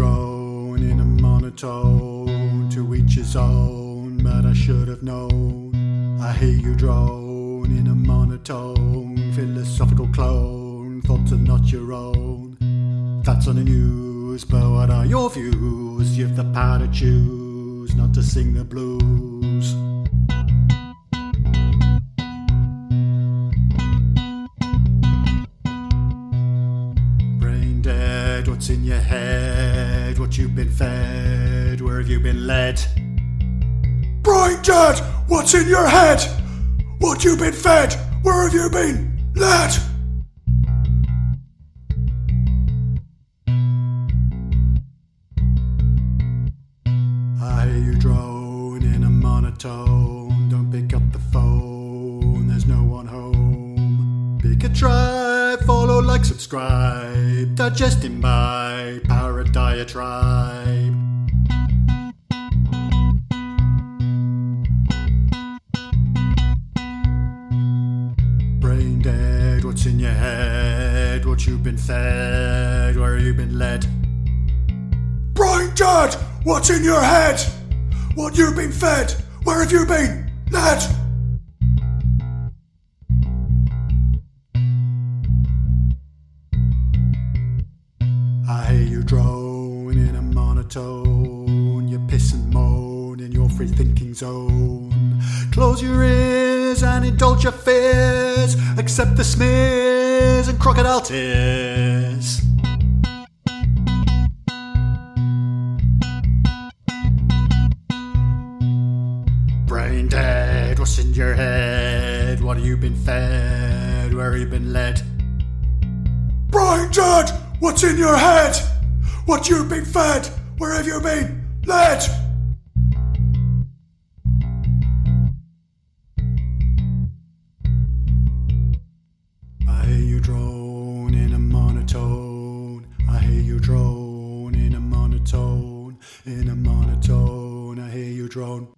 drone in a monotone to each his own, but I should have known. I hear you drone in a monotone, philosophical clone, thoughts are not your own. That's on the news, but what are your views? You've the power to choose not to sing the blues. Dead, what's in your head? What you've been fed? Where have you been led? Brain dead, what's in your head? What you've been fed? Where have you been led? I hear you drone in a monotone. Don't pick up the phone, there's no one home. Pick a tribe, follow, like, subscribe. Digesting my power diatribe. Brain dead, what's in your head? What you've been fed? Where have you been led? Brain dead! What's in your head? What you've been fed? Where have you been led? You drone in a monotone. You piss and moan in your free thinking zone. Close your ears and indulge your fears. Accept the smears and crocodile tears. Brain dead, what's in your head? What have you been fed? Where have you been led? Brain dead, what's in your head? What you been fed? Where have you been led? I hear you drone in a monotone. I hear you drone in a monotone. In a monotone, I hear you drone.